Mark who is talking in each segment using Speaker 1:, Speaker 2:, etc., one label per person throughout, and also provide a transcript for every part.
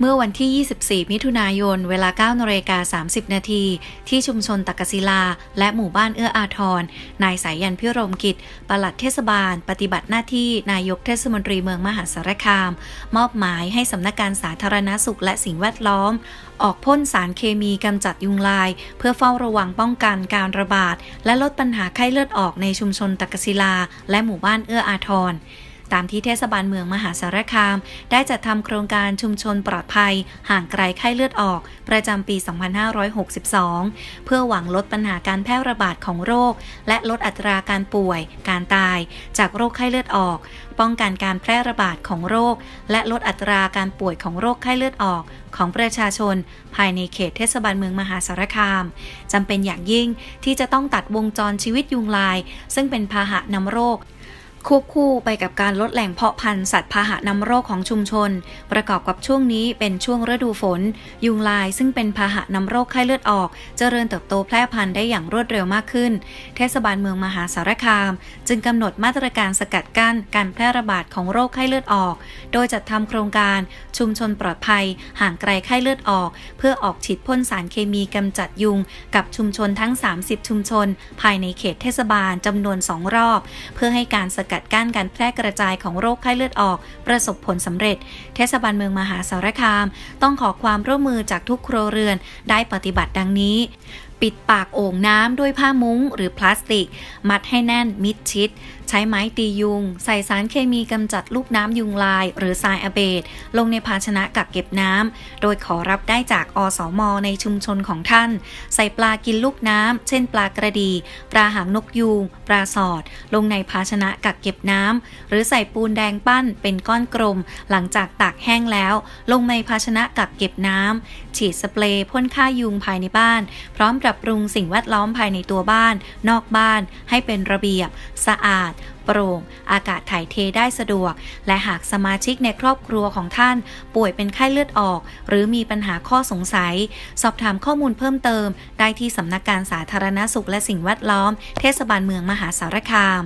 Speaker 1: เมื่อวันที่ 24 มิถุนายน เวลา9นาฬิกา30 นาที ที่ชุมชนตักศิลา และหมู่บ้านเอื้ออาทร นายสายยันพิรมกิจ ปลัดเทศบาล ปฏิบัติหน้าที่นายกเทศมนตรีเมืองมหาสารคาม มอบหมายให้สำนักงานสาธารณสุขและสิ่งแวดล้อม ออกพ่นสารเคมีกำจัดยุงลาย เพื่อเฝ้าระวังป้องกันการระบาด และลดปัญหาไข้เลือดออกในชุมชนตักศิลา และหมู่บ้านเอื้ออาทร ตามที่เทศบาลเมืองมหาสารคาม ได้จัดทำโครงการชุมชนปลอดภัย ห่างไกลไข้เลือดออก ประจำปี 2562 เพื่อหวังลดปัญหาการแพร่ระบาดของโรค และลดอัตราการป่วย การตาย จากโรคไข้เลือดออก ป้องกันการแพร่ระบาดของโรค และลดอัตราการป่วยของโรคไข้เลือดออกของประชาชน ภายในเขตเทศบาลเมืองมหาสารคามจำเป็นอย่างยิ่งที่จะต้องตัดวงจรชีวิตยุงลาย ซึ่งเป็นพาหะนำโรค ควบคู่ไปกับการลดแหล่งเพาะพันธุ์สัตว์พาหะนำโรคของชุมชน ประกอบกับช่วงนี้เป็นช่วงฤดูฝน ยุงลายซึ่งเป็นพาหะนำโรคไข้เลือดออก เจริญเติบโตแพร่พันธุ์ได้อย่างรวดเร็วมากขึ้น เทศบาลเมืองมหาสารคาม จึงกำหนดมาตรการสกัดกั้นการแพร่ระบาดของโรคไข้เลือดออก โดยจัดทำโครงการชุมชนปลอดภัย ห่างไกลไข้เลือดออก เพื่อออกฉีดพ่นสารเคมีกำจัดยุง กับชุมชนทั้ง 30 ชุมชน ภายในเขตเทศบาลจำนวน 2 รอบ เพื่อให้การสกัดกั้นการแพร่กระจายของโรคไข้เลือดออก ประสบผลสำเร็จ เทศบาลเมืองมหาสารคาม ต้องขอความร่วมมือจากทุกครัวเรือนได้ปฏิบัติดังนี้ ปิดปากโอ่งน้ำด้วยผ้ามุ้งหรือพลาสติก มัดให้แน่นมิดชิด ใช้ไม้ตียุง ใส่สารเคมีกำจัดลูกน้ำยุงลาย หรือทรายอเบดลงในภาชนะกักเก็บน้ำ โดยขอรับได้จากอสมในชุมชนของท่าน ใส่ปลากินลูกน้ำ เช่นปลากระดี ปลาหางนกยูง ปลาสอด ลงในภาชนะกักเก็บน้ำ หรือใส่ปูนแดงปั้นเป็นก้อนกลม หลังจากตากแห้งแล้ว ลงในภาชนะกักเก็บน้ำฉีดสเปรย์พ่นฆ่ายุงภายในบ้าน พร้อมปรับปรุงสิ่งแวดล้อมภายในตัวบ้าน นอกบ้านให้เป็นระเบียบ สะอาด โปร่ง อากาศถ่ายเทได้สะดวก และหากสมาชิกในครอบครัวของท่าน ป่วยเป็นไข้เลือดออก หรือมีปัญหาข้อสงสัย สอบถามข้อมูลเพิ่มเติม ได้ที่สำนักการสาธารณสุขและสิ่งแวดล้อม เทศบาลเมืองมหาสารคาม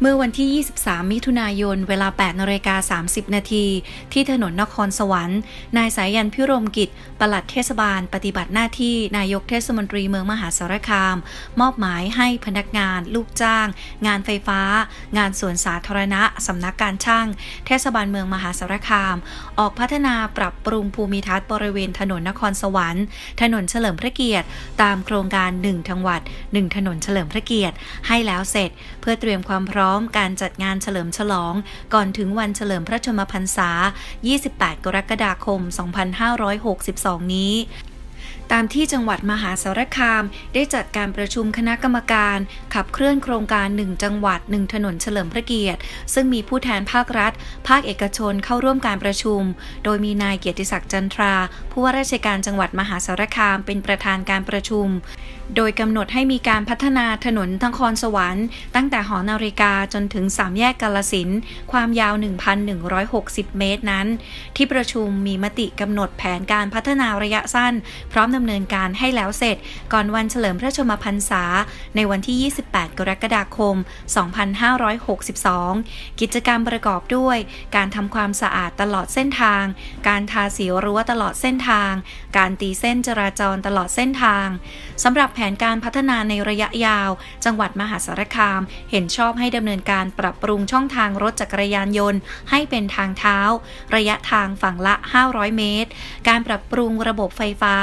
Speaker 1: เมื่อวันที่ 23 มิถุนายน เวลา 8นาฬิกา30 นาที ที่ถนนนครสวรรค์ นายสายยันพิรมกิจ ปลัดเทศบาล ปฏิบัติหน้าที่ นายกเทศมนตรีเมืองมหาสารคาม มอบหมายให้พนักงาน ลูกจ้าง งานไฟฟ้า งานสวนสาธารณะ สำนักการช่าง เทศบาลเมืองมหาสารคาม ออกพัฒนาปรับปรุงภูมิทัศน์บริเวณถนนนครสวรรค์ ถนนเฉลิมพระเกียรติ ตามโครงการ1จังหวัด 1 ถนนเฉลิมพระเกียรติ ให้แล้วเสร็จ เพื่อเตรียมความพร้อมร้อมการจัดงานเฉลิมฉลอง ก่อนถึงวันเฉลิมพระชนมพรรษา 28 กรกฎาคม 2562 นี้ ตามที่จังหวัดมหาสารคาม ได้จัดการประชุมคณะกรรมการ ขับเคลื่อนโครงการ 1 จังหวัด 1 ถนนเฉลิมพระเกียรติ ซึ่งมีผู้แทนภาครัฐ ภาคเอกชนเข้าร่วมการประชุม โดยมีนายเกียรติศักดิ์จันทรา ผู้ว่าราชการจังหวัดมหาสารคามเป็นประธานการประชุม โดยกำหนดให้มีการพัฒนาถนนทั้งครสวรรค์ ตั้งแต่หอนาฬิกาจนถึงสามแยกกาลสินความยาว 1,160 เมตรนั้น ที่ประชุมมีมติกำหนดแผนการพัฒนาระยะสั้น พร้อมดำเนินการให้แล้วเสร็จ ก่อนวันเฉลิมพระชนมพรรษา ในวันที่ 28 กรกฎาคม 2562 กิจกรรมประกอบด้วย การทำความสะอาดตลอดเส้นทาง การทาสีรั้วตลอดเส้นทาง การตีเส้นจราจรตลอดเส้นทางสำหรับแผนการพัฒนาในระยะยาว จังหวัดมหาสารคาม เห็นชอบให้ดำเนินการปรับปรุงช่องทางรถจักรยานยนต์ ให้เป็นทางเท้า ระยะทางฝั่งละ 500 เมตร การปรับปรุงระบบไฟฟ้า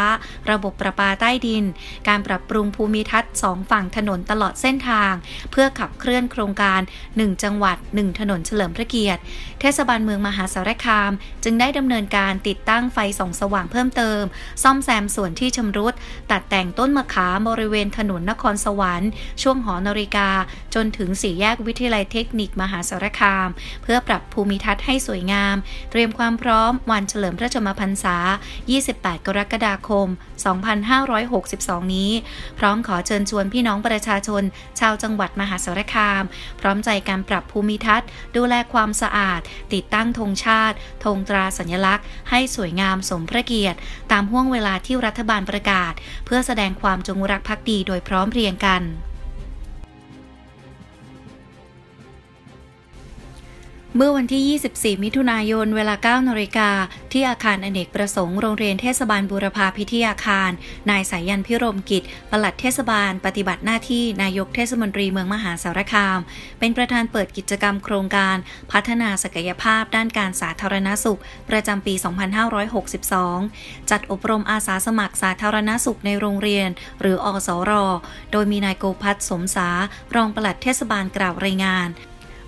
Speaker 1: ระบบประปาใต้ดิน การปรับปรุงภูมิทัศน์สองฝั่งถนนตลอดเส้นทาง เพื่อขับเคลื่อนโครงการ 1 จังหวัด 1 ถนนเฉลิมพระเกียรติ เทศบาลเมืองมหาสารคาม จึงได้ดำเนินการติดตั้งไฟส่องสว่างเพิ่มเติม ซ่อมแซมส่วนที่ชำรุด ตัดแต่งต้นมะขามบริเวณถนนนครสวรรค์ ช่วงหอนาฬิกา จนถึงสี่แยกวิทยาลัยเทคนิคมหาสารคาม เพื่อปรับภูมิทัศน์ให้สวยงาม เตรียมความพร้อมวันเฉลิมพระชนมพรรษา 28 กรกฎาคม 2562 นี้ พร้อมขอเชิญชวนพี่น้องประชาชน ชาวจังหวัดมหาสารคาม พร้อมใจการปรับภูมิทัศน์ ดูแลความสะอาด ติดตั้งธงชาติธงตราสัญลักษณ์ ให้สวยงามสมพระเกียรติ ตามห่วงเวลาที่รัฐบาลประกาศ เพื่อแสดงความจงรักภักดีโดยพร้อมเพรียงกัน เมื่อวันที่ 24 มิถุนายน เวลา 9 นาฬิกา ที่อาคารอเนกประสงค์ โรงเรียนเทศบาลบูรพาพิทยาคาร นายสายยันพิรมกิจ ปลัดเทศบาล ปฏิบัติหน้าที่นายกเทศมนตรีเมืองมหาสารคาม เป็นประธานเปิดกิจกรรมโครงการ พัฒนาศักยภาพด้านการสาธารณสุข ประจำปี 2562 จัดอบรมอาสาสมัครสาธารณสุขในโรงเรียน หรืออสร โดยมีนายโกพัฒสมสารองปลัดเทศบาลกล่าวรายงาน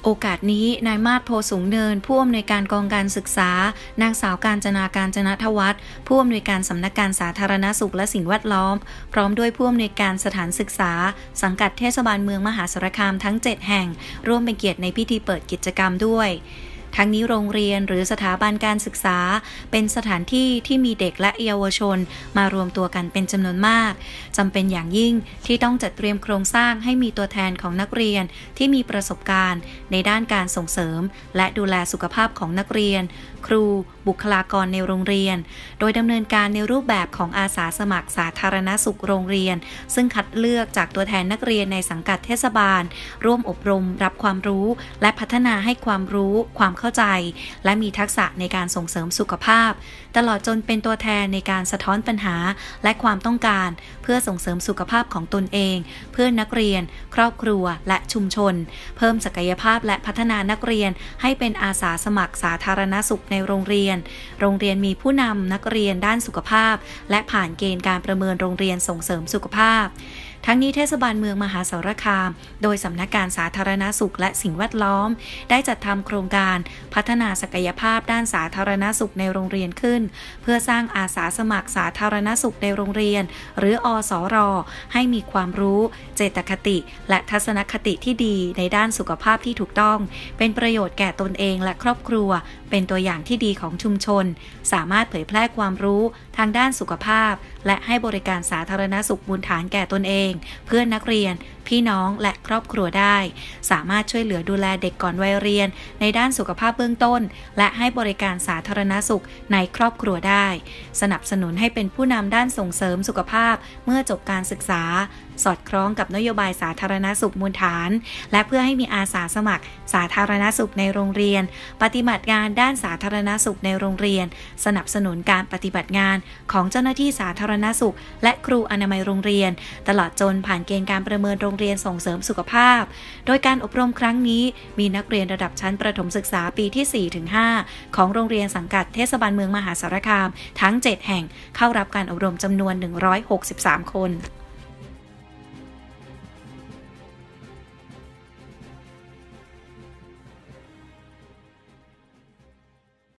Speaker 1: โอกาสนี้นายมาศโพสูงเนิน ผู้อำนวยการกองการศึกษา นางสาวการจนาการจนทวัฒน์ผู้อำนวยการสำนักการสาธารณสุขและสิ่งแวดล้อม พร้อมด้วยผู้อำนวยการสถานศึกษา สังกัดเทศบาลเมืองมหาสารคามทั้ง 7 แห่ง ร่วมเป็นเกียรติในพิธีเปิดกิจกรรมด้วย ทั้งนี้โรงเรียนหรือสถาบันการศึกษา เป็นสถานที่ที่มีเด็กและเยาวชน มารวมตัวกันเป็นจำนวนมากจำเป็นอย่างยิ่งที่ต้องจัดเตรียมโครงสร้างให้มีตัวแทนของนักเรียนที่มีประสบการณ์ ในด้านการส่งเสริม และดูแลสุขภาพของนักเรียน ครู บุคลากรในโรงเรียน โดยดำเนินการในรูปแบบของอาสาสมัครสาธารณสุขโรงเรียน ซึ่งคัดเลือกจากตัวแทนนักเรียนในสังกัดเทศบาล ร่วมอบรม รับความรู้ และพัฒนาให้ความรู้ความเข้าใจ และมีทักษะในการส่งเสริมสุขภาพ ตลอดจนเป็นตัวแทนในการสะท้อนปัญหาและความต้องการ เพื่อส่งเสริมสุขภาพของตนเอง เพื่อนักเรียน ครอบครัวและชุมชน เพิ่มศักยภาพและพัฒนานักเรียน ให้เป็นอาสาสมัครสาธารณสุขในโรงเรียน โรงเรียนมีผู้นำนักเรียนด้านสุขภาพ และผ่านเกณฑ์การประเมินโรงเรียนส่งเสริมสุขภาพ ทั้งนี้เทศบาลเมืองมหาสารคาม โดยสำนักการสาธารณสุขและสิ่งแวดล้อม ได้จัดทำโครงการพัฒนาศักยภาพด้านสาธารณสุขในโรงเรียนขึ้น เพื่อสร้างอาสาสมัครสาธารณสุขในโรงเรียน หรืออสอรอให้มีความรู้ เจตคติ และทัศนคติที่ดีในด้านสุขภาพที่ถูกต้อง เป็นประโยชน์แก่ตนเองและครอบครัว เป็นตัวอย่างที่ดีของชุมชน สามารถเผยแพร่ความรู้ทางด้านสุขภาพ และให้บริการสาธารณสุขมูลฐานแก่ตนเองเพื่อนนักเรียน พี่น้องและครอบครัวได้ สามารถช่วยเหลือดูแลเด็กก่อนวัยเรียน ในด้านสุขภาพเบื้องต้น และให้บริการสาธารณสุขในครอบครัวได้ สนับสนุนให้เป็นผู้นำด้านส่งเสริมสุขภาพเมื่อจบการศึกษา สอดคล้องกับนโยบายสาธารณสุขมูลฐาน และเพื่อให้มีอาสาสมัคร สาธารณสุขในโรงเรียน ปฏิบัติงานด้านสาธารณสุขในโรงเรียน สนับสนุนการปฏิบัติงานของเจ้าหน้าที่สาธารณสุข และครูอนามัยโรงเรียน ตลอดจนผ่านเกณฑ์การประเมินโรงรงเรียนส่งเสริมสุขภาพ โดยการอบรมครั้งนี้มีนักเรียนระดับชั้นประถมศึกษาปีที่ 4-5 ของโรงเรียนสังกัดเทศบาลเมืองมหาสารคาม ทั้ง 7 แห่งเข้ารับการอบรมจำนวน 163 คน